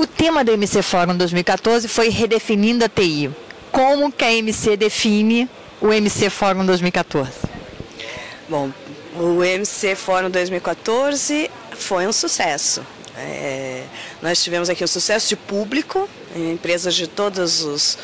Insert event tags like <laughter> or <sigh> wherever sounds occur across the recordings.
O tema do MC Fórum 2014 foi redefinindo a TI. Como que a MC define o MC Fórum 2014? Bom, o MC Fórum 2014 foi um sucesso. É, nós tivemos aqui um sucesso de público, empresas de todos os,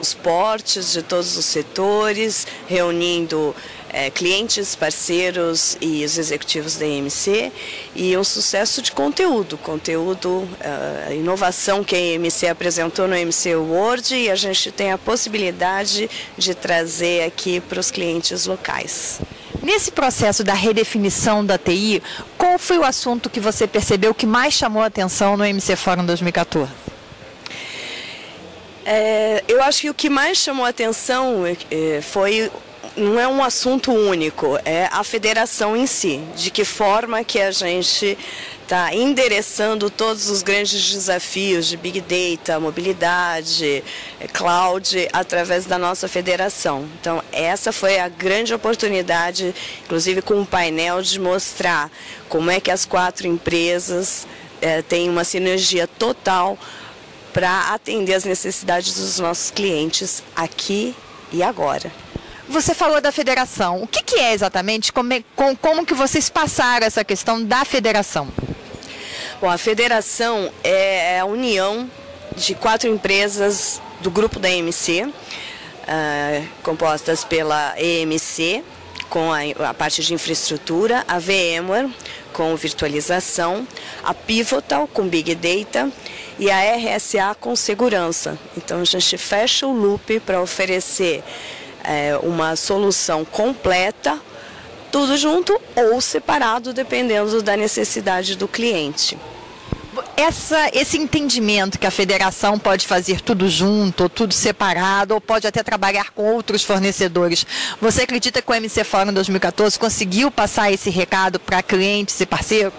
os portes, de todos os setores, reunindo é, clientes, parceiros e os executivos da EMC e um sucesso de conteúdo, conteúdo, uh, inovação que a EMC apresentou no EMC World e a gente tem a possibilidade de trazer aqui para os clientes locais. Nesse processo da redefinição da TI, qual foi o assunto que você percebeu que mais chamou a atenção no MC Fórum 2014? É, eu acho que o que mais chamou a atenção é, foi não é um assunto único, é a federação em si, de que forma que a gente está endereçando todos os grandes desafios de Big Data, mobilidade, eh, cloud, através da nossa federação. Então, essa foi a grande oportunidade, inclusive com o painel, de mostrar como é que as quatro empresas é, têm uma sinergia total para atender as necessidades dos nossos clientes aqui e agora. Você falou da federação. O que, que é exatamente? Como, é, com, como que vocês passaram essa questão da federação? Bom, a federação é a união de quatro empresas do grupo da EMC, uh, ah, compostas pela EMC, com a, a, parte de infraestrutura, a VMware, com virtualização, a Pivotal, com Big Data, e a RSA, com segurança. Então, a gente fecha o loop para oferecer é, uma solução completa, tudo junto ou separado, dependendo da necessidade do cliente. Essa, esse entendimento que a federação pode fazer tudo junto, ou tudo separado, ou pode até trabalhar com outros fornecedores. Você acredita que o MC Fórum 2014 conseguiu passar esse recado para clientes e parceiros?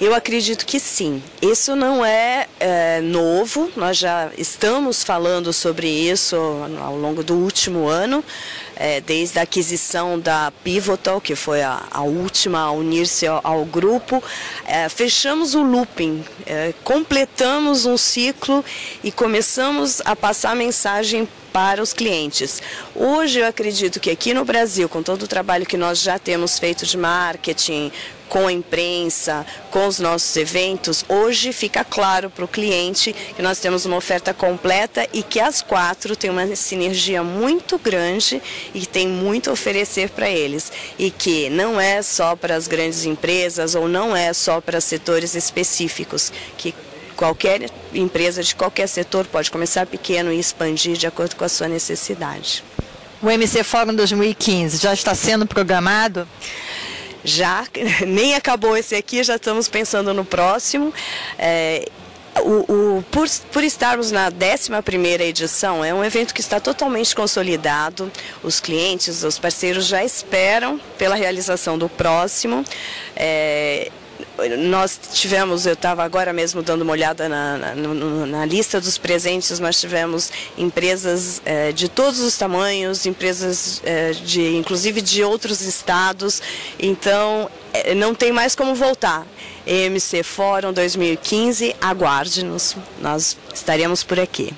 Eu acredito que sim. Isso não é, é, novo, nós já estamos falando sobre isso ao longo do último ano, é, desde a aquisição da Pivotal, que foi a, a última a unir-se ao, ao, grupo. É, fechamos o looping, é, completamos um ciclo e começamos a passar mensagem para os clientes. Hoje eu acredito que aqui no Brasil, com todo o trabalho que nós já temos feito de marketing, com a imprensa, com os nossos eventos, hoje fica claro para o cliente que nós temos uma oferta completa e que as quatro têm uma sinergia muito grande e tem muito a oferecer para eles. E que não é só para as grandes empresas ou não é só para setores específicos, que qualquer empresa de qualquer setor pode começar pequeno e expandir de acordo com a sua necessidade. O MC Fórum 2015 já está sendo programado? Já, <laughs> nem acabou esse aqui, já estamos pensando no próximo. É, o, o, por, por, estarmos na 11 edição, é um evento que está totalmente consolidado. Os clientes, os parceiros já esperam pela realização do próximo. É, nós tivemos, eu estava agora mesmo dando uma olhada na, na, na, lista dos presentes, nós tivemos empresas é, de todos os tamanhos, empresas é, de, inclusive de outros estados, então não tem mais como voltar. EMC Fórum 2015, aguarde-nos, nós estaremos por aqui.